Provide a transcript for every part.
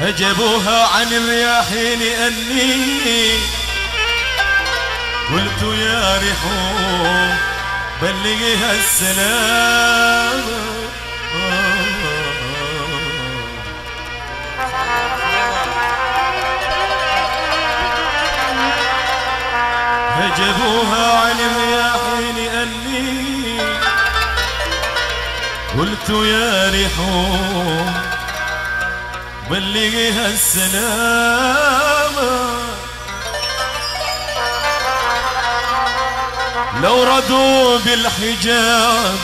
هجبوها عن الرياح لأني قلت يا ريحو بلغيها السلام. هجبوها عن الرياح لأني قلت يا ريحو بلغيها السلام لو ردوا بالحجاب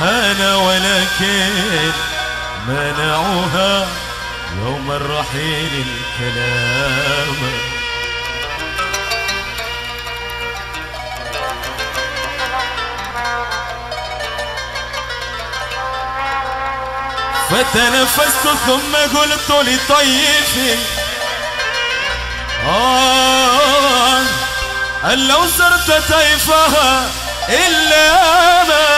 هانا ولكن منعوها يوم الرحيل الكلام. فتنفست ثم قلت لطيفي آه أن لو زرت طيفها إلا ما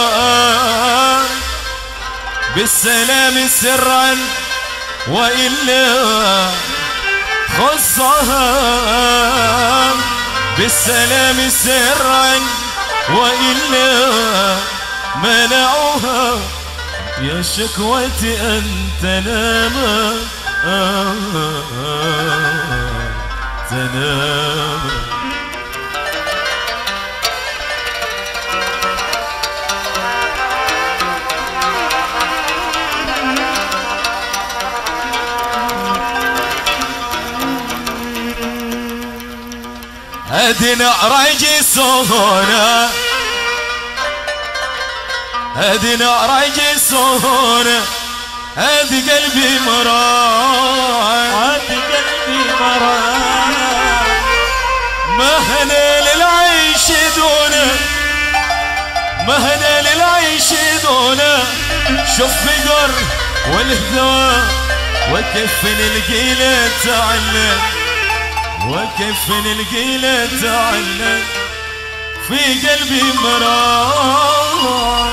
خصها. بالسلام سرا وإلا خصها. بالسلام سرا وإلا منعوها. يا شكوتي أن تنام تنام. أدنى رجي صهونة أدنى رجي صهونة أدي قلبي مرار عاد قلبي مرار مهنا للعيش دونه. مهنا للعيش دونه. شوف فقر والهدوء وكفن القيلة تعلم. وكفن القيلة تعلم في قلبي مرار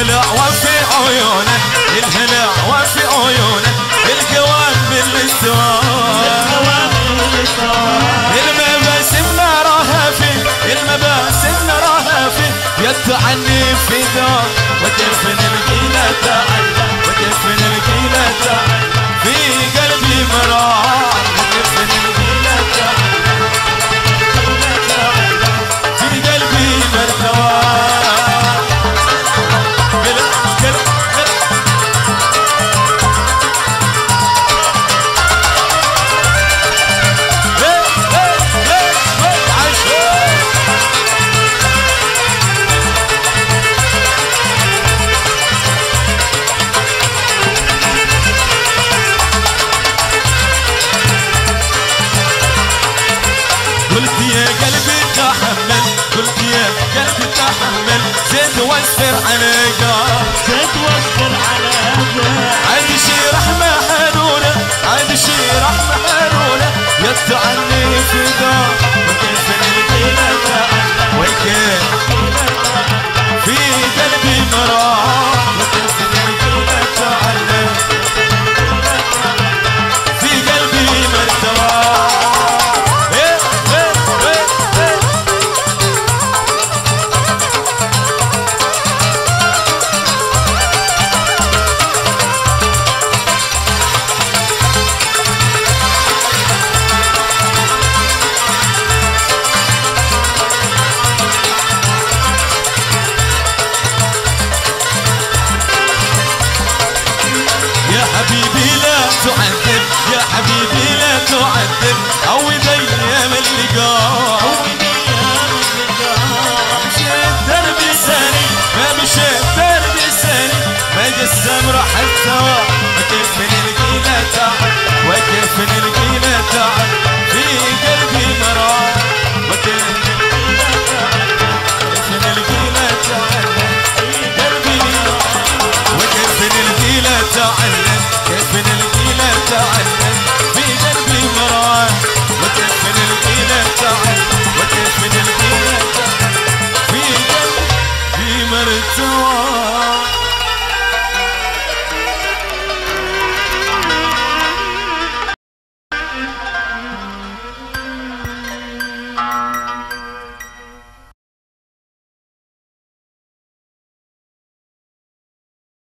الهلع وفي عيونه الهلع وفي عيونه القوام بالاستواء المباسم نراها في المباسم نراها في يتعني في دار وتفن القيلة تعلم وتفن القيلة تعلم. على قلب زد واصبر على ذا